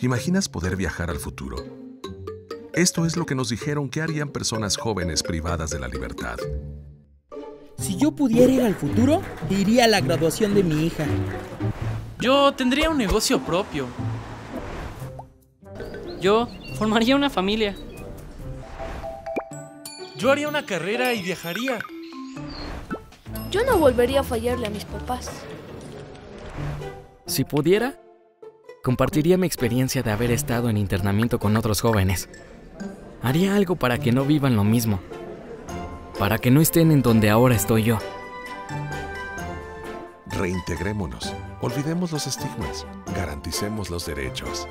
¿Imaginas poder viajar al futuro? Esto es lo que nos dijeron que harían personas jóvenes privadas de la libertad. Si yo pudiera ir al futuro, iría a la graduación de mi hija. Yo tendría un negocio propio. Yo formaría una familia. Yo haría una carrera y viajaría. Yo no volvería a fallarle a mis papás. Si pudiera, compartiría mi experiencia de haber estado en internamiento con otros jóvenes. Haría algo para que no vivan lo mismo. Para que no estén en donde ahora estoy yo. Reintegrémonos. Olvidemos los estigmas. Garanticemos los derechos.